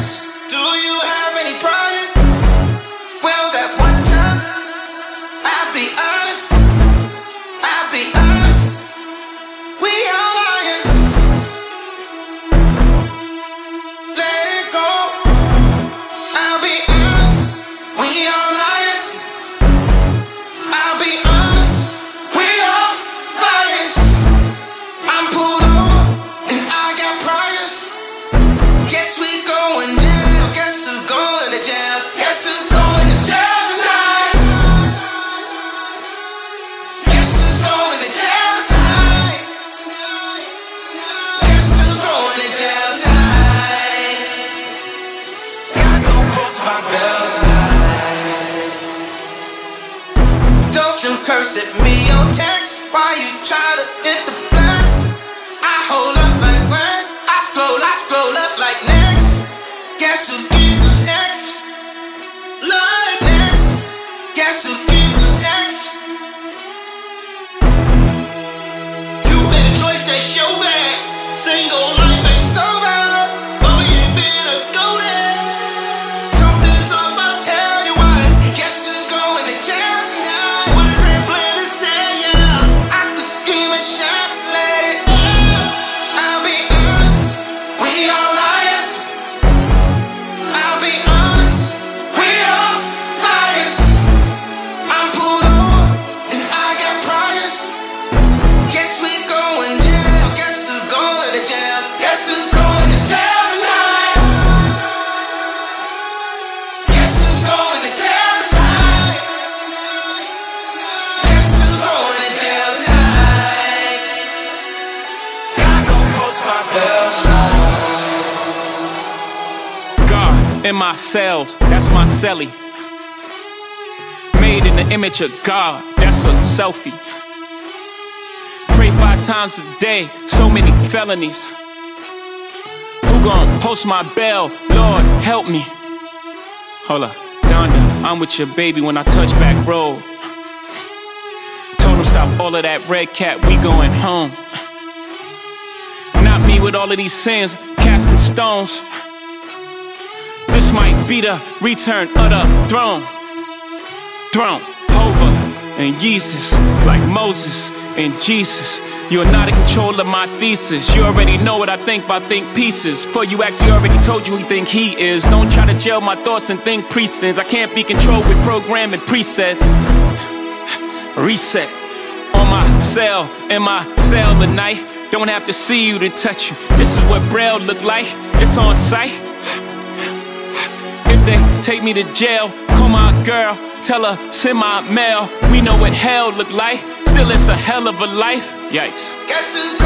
priors. Post my tonight. Don't you curse at me or text Why you try to hit God in my cells, that's my celly. Made in the image of God, that's a selfie. Pray five times a day, so many felonies. Gon' post my bell? Lord, help me. Hold up, Donda, I'm with your baby when I touch back road. Told him stop all of that red cat, we going home. Not me with all of these sins, casting stones. This might be the return of the throne. Throne, and Jesus, like Moses and Jesus. You're not in control of my thesis. You already know what I think by think pieces. For you actually already told you he think he is. Don't try to jail my thoughts and think presents. I can't be controlled with programming presets. Reset on my cell, in my cell tonight. Don't have to see you to touch you. This is what Braille look like. It's on site. Take me to jail, call my girl, tell her send my mail. We know what hell look like. Still, it's a hell of a life. Yikes.